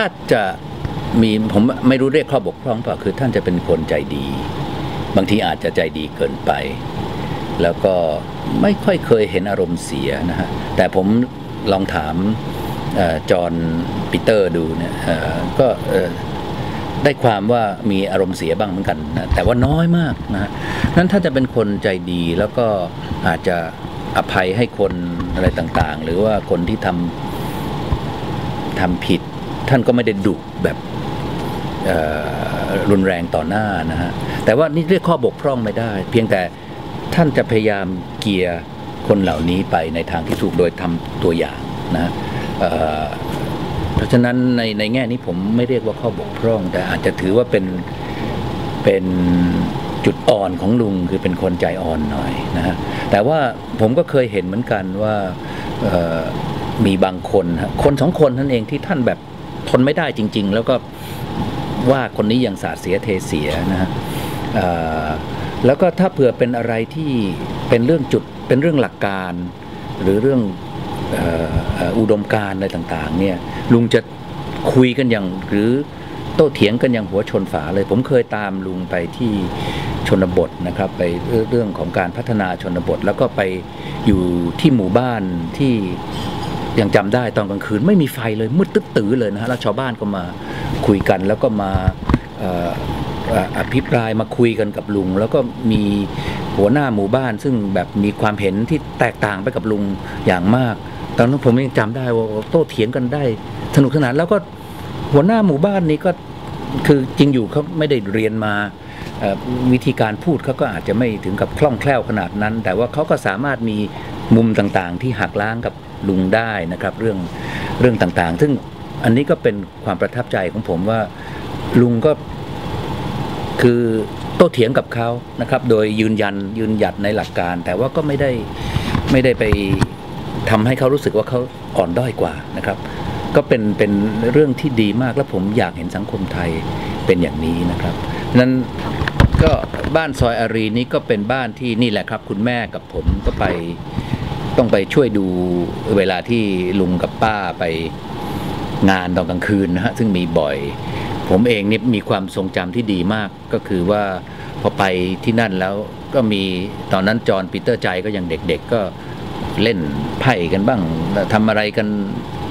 ถ้าจะมีผมไม่รู้เรียกข้อบกพร่องเปล่าคือท่านจะเป็นคนใจดี บางทีอาจจะใจดีเกินไป แล้วก็ไม่ค่อยเคยเห็นอารมณ์เสียนะฮะแต่ผมลองถามออจอห์นปีเตอร์ดูเนี่ยก็ได้ความว่ามีอารมณ์เสียบ้างเหมือนกันนะแต่ว่าน้อยมากนะฮะนั้นถ้าจะเป็นคนใจดีแล้วก็อาจจะอภัยให้คนอะไรต่างๆ หรือว่าคนที่ทำทำผิด ท่านก็ไม่ได้ดุแบบรุนแรงต่อหน้านะฮะ แต่ว่านี่เรียกข้อบกพร่องไม่ได้ เพียงแต่ท่านจะพยายามเกียร์คนเหล่านี้ไปในทางที่ถูกโดยทำตัวอย่างนะเเพราะฉะนั้นในในแง่นี้ผมไม่เรียกว่าข้อบกพร่อง แต่อาจจะถือว่าเป็นเป็นจุดอ่อนของลุงคือเป็นคนใจอ่อนหน่อยนะฮะแต่ว่าผมก็เคยเห็นเหมือนกันว่ามีบางคนคนสองคนนั่นเองที่ท่านแบบ ทนไม่ได้จริง ๆ แล้วก็ว่าคนนี้ย่างสาดเสียเทเสียนะฮะแล้วก็ถ้าเผื่อเป็นอะไรที่เป็นเรื่องจุดเป็นเรื่องหลักการ หรือเรื่องอ,อุดมการอะไรต่างๆเนี่ยลุงจะคุยกันอย่างหรือโต้เถียงกันอย่างหัวชนฝาเลย ผมเคยตามลุงไปที่ชนบทนะครับไปเรื่องของการพัฒนาชนบท แล้วก็ไปอยู่ที่หมู่บ้านที่ ยังจำได้ตอนกลางคืนไม่มีไฟเลยมืดตึ๊ดตื้อเลยนะฮะแล้วชาวบ้านก็มาคุยกันแล้วก็มาอภิปรายมาคุยกันกับลุง แล้วก็มีหัวหน้าหมู่บ้าน ซึ่งแบบมีความเห็นที่แตกต่างไปกับลุงอย่างมาก ตอนนั้นผมยังจำได้ว่าโต้เถียงกันได้สนุกสนานแล้วก็หัวหน้าหมู่บ้านนี้ก็คือจริงอยู่เขาไม่ได้เรียนมาวิธีการพูดเขาก็อาจจะไม่ถึงกับคล่องแคล่วขนาดนั้น แต่ว่าเขาก็สามารถมี มุมต่างๆ ที่หักล้างกับลุงได้นะครับ เรื่องเรื่องต่างๆ ซึ่งอันนี้ก็เป็นความประทับใจของผมว่าลุงก็คือโต้เถียงกับเขานะครับ โดยยืนยันยืนหยัดในหลักการ แต่ว่าก็ไม่ได้ไม่ได้ไปทำให้เขารู้สึกว่าเขาอ่อนด้อยกว่านะครับ ก็เป็นเป็นเรื่องที่ดีมากและผมอยากเห็นสังคมไทยเป็นอย่างนี้นะครับนั้นก็บ้านซอยอารีนี้ก็เป็นบ้านที่นี่แหละครับ คุณแม่กับผมก็ไป ต้องไปช่วยดูเวลาที่ลุงกับป้าไปงานตอนกลางคืนนะฮะซึ่งมีบ่อย ผมเองนี่มีความทรงจำที่ดีมากก็คือว่าพอไปที่นั่นแล้วก็มีตอนนั้นจอห์นปีเตอร์ใจก็ยังเด็กๆก็เล่นไพ่กันบ้างทำอะไรกัน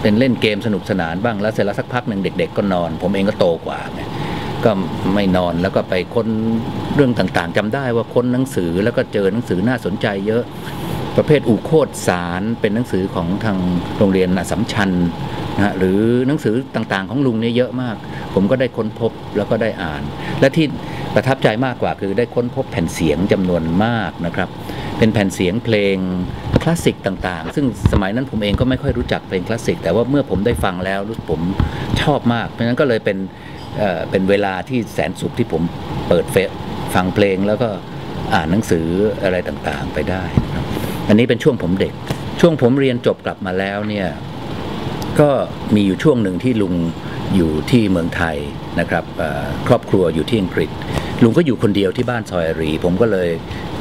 เป็นเล่นเกมสนุกสนานบ้างแล้วเสร็จแล้วสักพักหนึ่งเด็ก ๆ ก็นอน ผมเองก็โตกว่าไงก็ไม่นอนแล้วก็ไปค้นเรื่องต่างๆจำได้ว่าค้นหนังสือแล้วก็เจอหนังสือน่าสนใจเยอะ ประเภทอุโคตสารเป็นหนังสือของทางโรงเรียนอสัมชัญนะฮะหรือหนังสือต่างๆของลุงเนี่ยเยอะมาก ผมก็ได้ค้นพบแล้วก็ได้อ่าน และที่ประทับใจมากกว่าคือได้ค้นพบแผ่นเสียงจำนวนมากนะครับ เป็นแผ่นเสียงเพลงคลาสสิกต่างๆ ซึ่งสมัยนั้นผมเองก็ไม่ค่อยรู้จักเพลงคลาสสิก แต่ว่าเมื่อผมได้ฟังแล้วรู้สึกผมชอบมาก เพราะฉะนั้นก็เลยเป็นเเป็นเวลาที่แสนสุขที่ผมเปิดเฟฟังเพลงแล้วก็อ่านหนังสืออะไรต่างๆไปได้ อันนี้เป็นช่วงผมเด็ก ช่วงผมเรียนจบกลับมาแล้วเนี่ยก็มีอยู่ช่วงหนึ่งที่ลุงอยู่ที่เมืองไทยนะครับครอบครัวอยู่ที่อังกฤษ ลุงก็อยู่คนเดียวที่บ้านซอยรี ผมก็เลย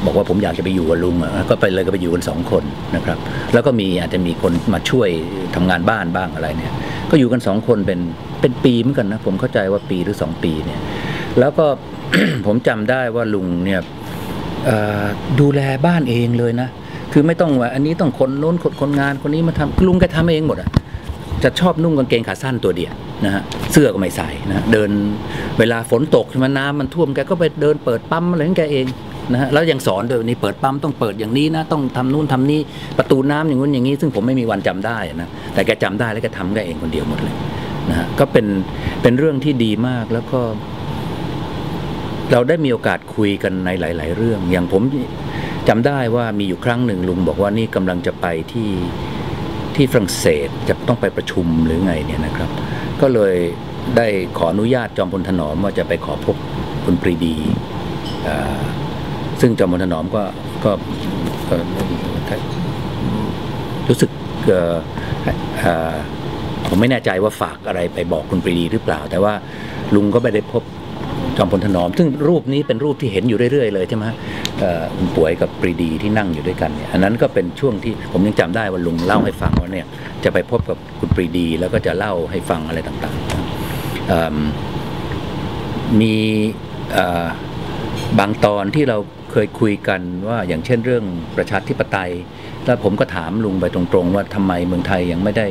บอกว่าผมอยากจะไปอยู่กับลุงก็ไปเลยก็ไปอยู่กันสองคนนะครับ แล้วก็มีอาจจะมีคนมาช่วยทำงานบ้านบ้างอะไรเนี่ย ก็อยู่กันสองคนเป็นเป็นปีเหมือนกันนะผมเข้าใจว่าปีหรือสองปีเนี่ยแล้วก็ผมจำได้ว่าลุงเนี่ยดูแลบ้านเองเลยนะ คือไม่ต้องว่าอันนี้ต้องคนโน้นคนคนงานคนนี้มาทำลุงแกทำเองหมดอะจะชอบนุ่งกางเกงขาสั้นตัวเดียวนะฮะเสื้อก็ไม่ใส่นะะเดินเวลาฝนตกใช่ไหมน้ำมันท่วมแกก็ไปเดินเปิดปั๊มอะไรของแกเองนะฮะแล้วยังสอนด้วยนี่เปิดปั๊มต้องเปิดอย่างนี้นะต้องทำนู่นทำนี่ประตูน้ำอย่างนู้นอย่างนี้ ซึ่งผมไม่มีวันจำได้นะแต่แกจำได้แล้วแกทำแกเองคนเดียวหมดเลยนะฮะก็เป็นเป็นเรื่องที่ดีมากแล้วก็ เราได้มีโอกาสคุยกันในหลาย ๆ เรื่อง อย่างผม จำได้ว่ามีอยู่ครั้งหนึ่งลุงบอกว่านี่กำลังจะไปที่ที่ฝรั่งเศสจะต้องไปประชุมหรือไงเนี่ยนะครับ ก็เลยได้ขออนุญาตจอมพลถนอมว่าจะไปขอพบคุณปรีดี ซึ่งจอมพลถนอมก็ก็รู้สึกเอ่ออผมไม่แน่ใจว่าฝากอะไรไปบอกคุณปรีดีหรือเปล่า แต่ว่าลุงก็ไม่ได้พบจอมพลถนอม ซึ่งรูปนี้เป็นรูปที่เห็นอยู่เรื่อยๆเลยใช่ไหม คุณป่วยกับปรีดีที่นั่งอยู่ด้วยกันเนี่ยอันนั้นก็เป็นช่วงที่ผมยังจำได้ว่าลุงเล่าให้ฟังว่าเนี่ยจะไปพบกับคุณปรีดี แล้วก็จะเล่าให้ฟังอะไรต่างๆ มีบางตอนที่เราเคยคุยกันว่าอย่างเช่นเรื่องประชาธิปไตย แล้วผมก็ถามลุงไปตรงๆ ว่าทำไมเมืองไทยยังไม่ได้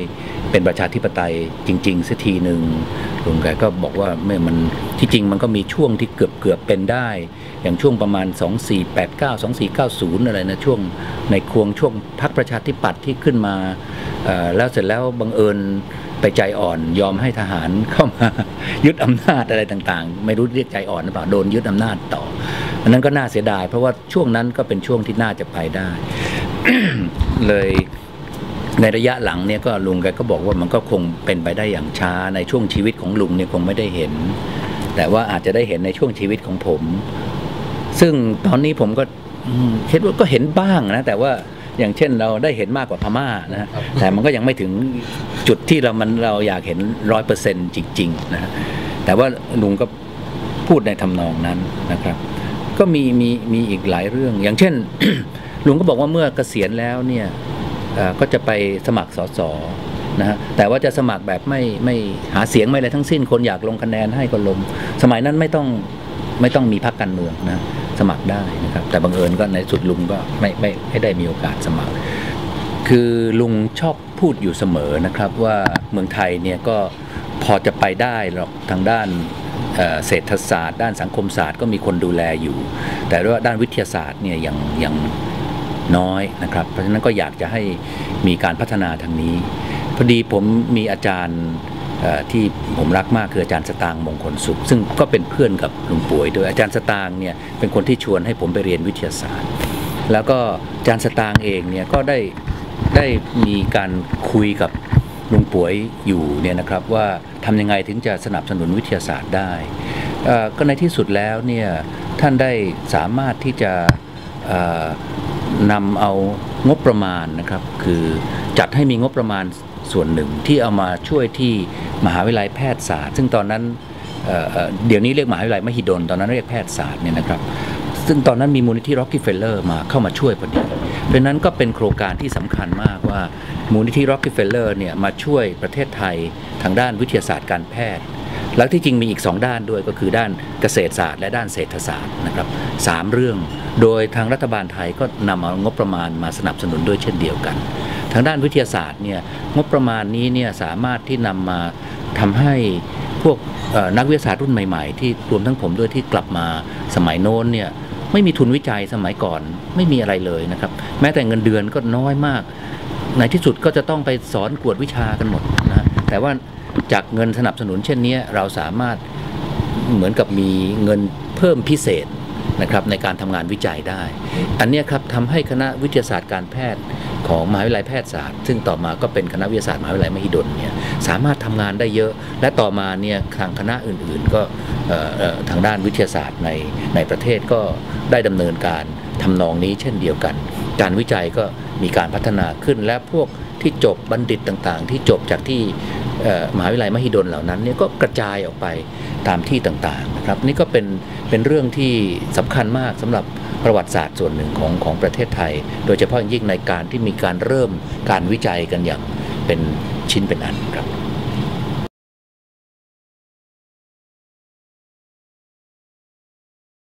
เป็นประชาธิปไตยจริงๆสักทีหนึ่ง ลุงแกก็บอกว่าไม่มันที่จริงมันก็มีช่วงที่เกือบเกือบเป็นได้ อย่างช่วงประมาณ 2489 2490 อะไรนะช่วงในควงช่วงพักประชาธิปัตย์ที่ขึ้นมาแล้วเสร็จแล้วบังเอิญไปใจอ่อนยอมให้ทหารเข้ามายึดอำนาจอะไรต่างๆ ไม่รู้เรียกใจอ่อนหรือเปล่าโดนยึดอำนาจต่ออันนั้นก็น่าเสียดาย เพราะว่าช่วงนั้นก็เป็นช่วงที่น่าจะไปได้ เลย ในระยะหลังเนี่ยก็ลุงแกก็บอกว่ามันก็คงเป็นไปได้อย่างช้าในช่วงชีวิตของลุงเนี่ยคงไม่ได้เห็น แต่ว่าอาจจะได้เห็นในช่วงชีวิตของผม ซึ่งตอนนี้ผมก็คิดว่าก็เห็นบ้างนะแต่ว่าอย่างเช่นเราได้เห็นมากกว่าพม่านะแต่มันก็ยังไม่ถึงจุดที่เรามันเราอยากเห็นร้อยเปอร์เซ็นต์จริงๆนะแต่ว่าลุงก็พูดในทำนองนั้นนะครับ ก็มีมีมีอีกหลายเรื่อง อย่างเช่นลุงก็บอกว่าเมื่อเกษียณแล้วเนี่ย ก็จะไปสมัครสสนะฮะแต่ว่าจะสมัครแบบไม่ไม่หาเสียงไม่อะไรทั้งสิ้นคนอยากลงคะแนนให้ก็ลง สมัยนั้นไม่ต้องไม่ต้องมีพรรคการเมืองนะสมัครได้นะครับ แต่บังเอิญก็ในสุดลุงก็ไม่ไม่ไม่ได้มีโอกาสสมัคร คือลุงชอบพูดอยู่เสมอนะครับว่าเมืองไทยเนี่ยก็พอจะไปได้หรอกทางด้านเเศรษฐศาสตร์ ด้านสังคมศาสตร์ก็มีคนดูแลอยู่ แต่ว่าด้านวิทยาศาสตร์เนี่ยยังยัง น้อยนะครับ เพราะฉะนั้นก็อยากจะให้มีการพัฒนาทางนี้ พอดีผมมีอาจารย์ที่ผมรักมากคืออาจารย์สตางมงคลสุข ซึ่งก็เป็นเพื่อนกับลุงป่วยด้วยอาจารย์สตางเนี่ยเป็นคนที่ชวนให้ผมไปเรียนวิทยาศาสตร์ แล้วก็อาจารย์สตางเองเนี่ยก็ได้ได้มีการคุยกับลุงป่วยอยู่เนี่ยนะครับว่าทำยังไงถึงจะสนับสนุนวิทยาศาสตร์ได้ ก็ในที่สุดแล้วเนี่ยท่านได้สามารถที่จะ นำเอางบประมาณนะครับ คือจัดให้มีงบประมาณส่วนหนึ่งที่เอามาช่วยที่มหาวิทยาลัยแพทยศาสตร์ ซึ่งตอนนั้นเเเดี๋ยวนี้เรียกมหาวิทยาลัยมหิดล ตอนนั้นเรียกแพทยศาสตร์เนี่ยนะครับซึ่งตอนนั้นมีมูลนิธิ Rockefeller มาเข้ามาช่วยพอดีเพราะนั้นก็เป็นโครงการที่สำคัญมากว่ามูลนิธิ Rockefeller เนี่ยมาช่วยประเทศไทยทางด้านวิทยาศาสตร์การแพทย์ แล้วที่จริงมีอีก 2 ด้านด้วยก็คือด้านเกษตรศาสตร์และด้านเศรษฐศาสตร์นะครับสามเรื่อง โดยทางรัฐบาลไทยก็นำเอางบประมาณมาสนับสนุนด้วยเช่นเดียวกัน ทางด้านวิทยาศาสตร์เนี่ยงบประมาณนี้เนี่ยสามารถที่นำมาทำให้พวกนักวิทยาศาสตร์รุ่นใหม่ๆ ที่รวมทั้งผมด้วยที่กลับมาสมัยโน้นเนี่ยไม่มีทุนวิจัยสมัยก่อนไม่มีอะไรเลยนะครับ แม้แต่เงินเดือนก็น้อยมาก ในที่สุดก็จะต้องไปสอนกวดวิชากันหมดนะแต่ว่าจากเงินสนับสนุนเช่นนี้เราสามารถเหมือนกับมีเงินเพิ่มพิเศษ นะครับในการทำงานวิจัยได้ อันเนี้ยครับทำให้คณะวิทยาศาสตร์การแพทย์ของมหาวิทยาลัยแพทยศาสตร์ ซึ่งต่อมาก็เป็นคณะวิทยาศาสตร์มหาวิทยาลัยมหิดลเนี่ยสามารถทำงานได้เยอะ และต่อมาเนี่ยทางคณะอื่นๆ ก็ทางด้านวิทยาศาสตร์ในในประเทศก็ได้ดำเนินการทำนองนี้เช่นเดียวกัน การวิจัยก็มีการพัฒนาขึ้นและพวกที่จบบัณฑิตต่างๆ ที่จบจากที่ มหาวิทยาลัยมหิดลเหล่านั้นเนี่ยก็กระจายออกไปตามที่ต่างๆนะครับนี่ก็เป็นเป็นเรื่องที่สำคัญมากสำหรับประวัติศาสตร์ส่วนหนึ่งของของประเทศไทย โดยเฉพาะยิ่งในการที่มีการเริ่มการวิจัยกันอย่างเป็นชิ้นเป็นอันครับ